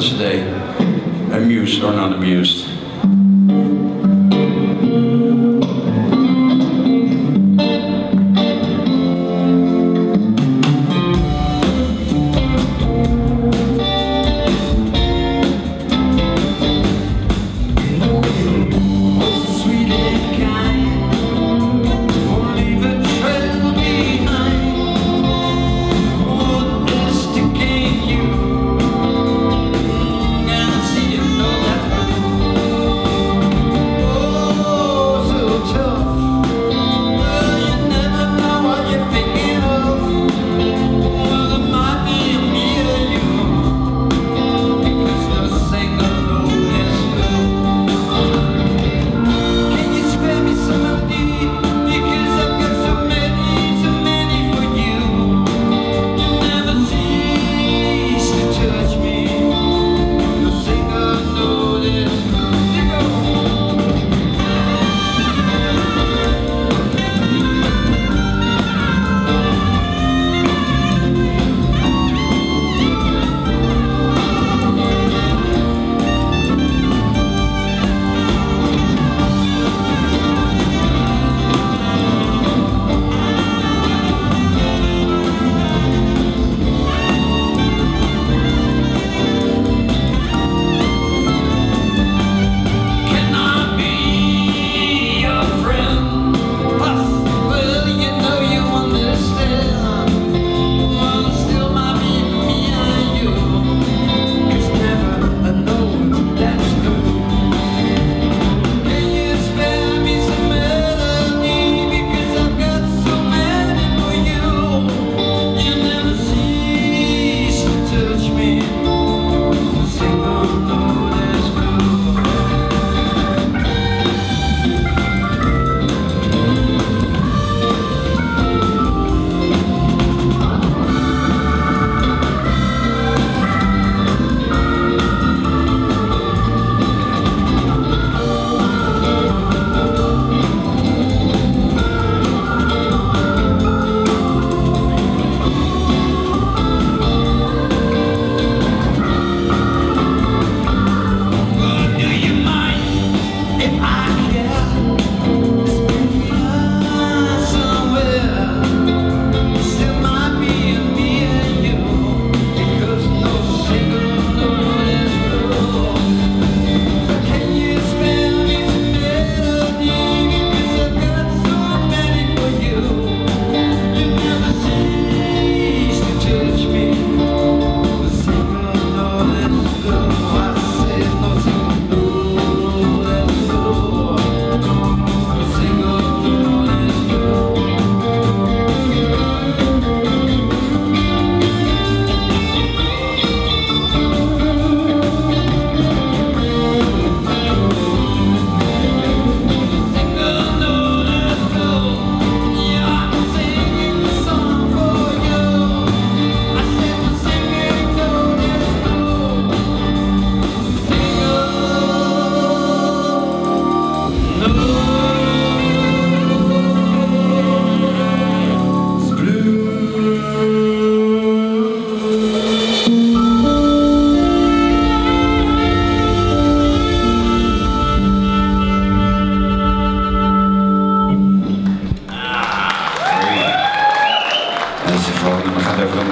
today, amused or not amused.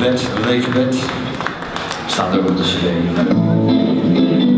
Bed, een lege bed. Staat ook op de cd.